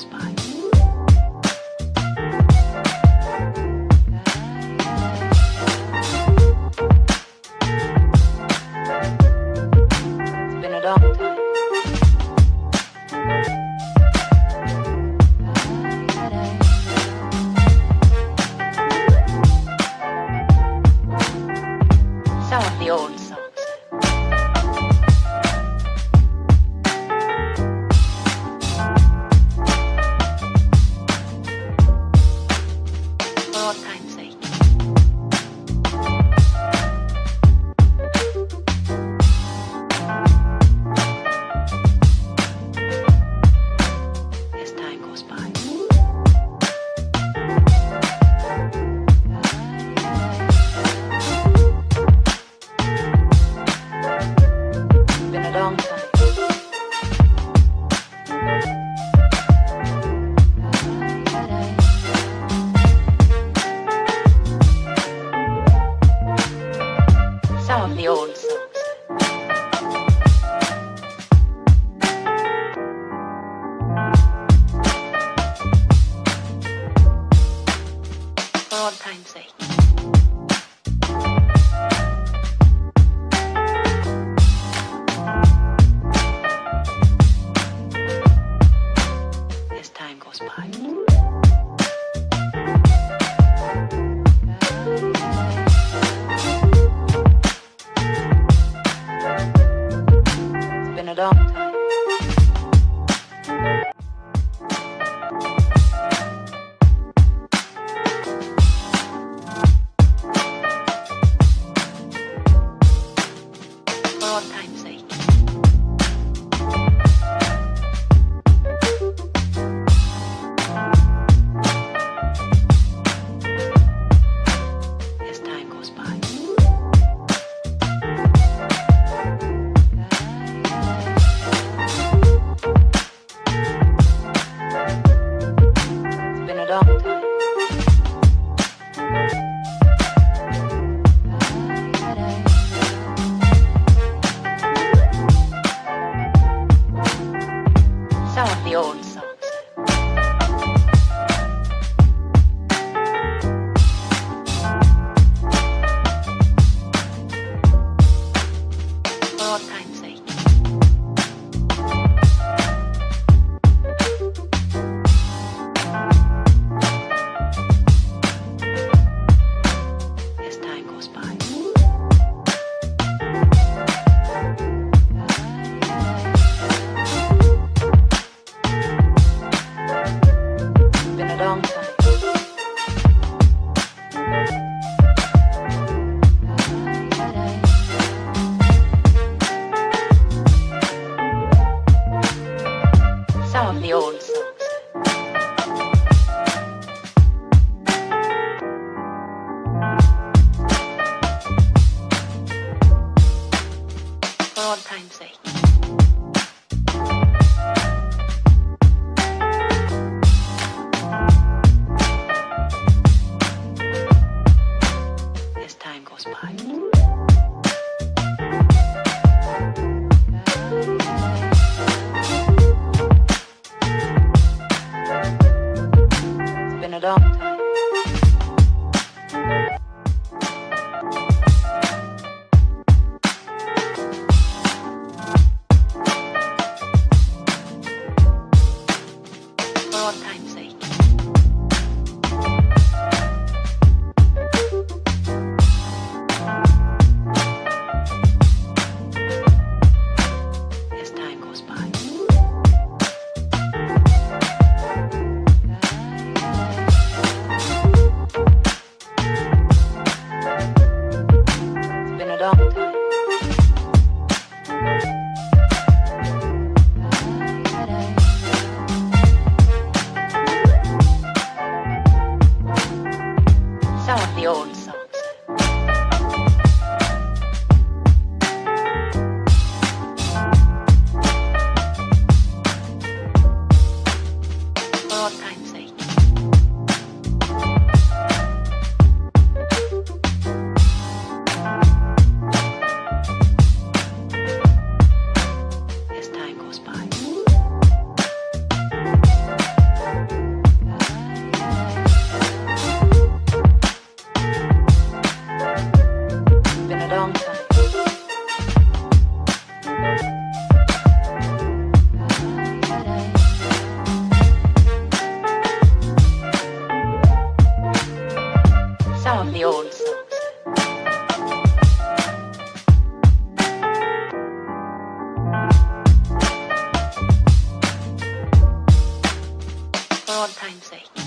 close by. Some of the old of the old songs. For old time's sake. As time goes by. Sometimes ache.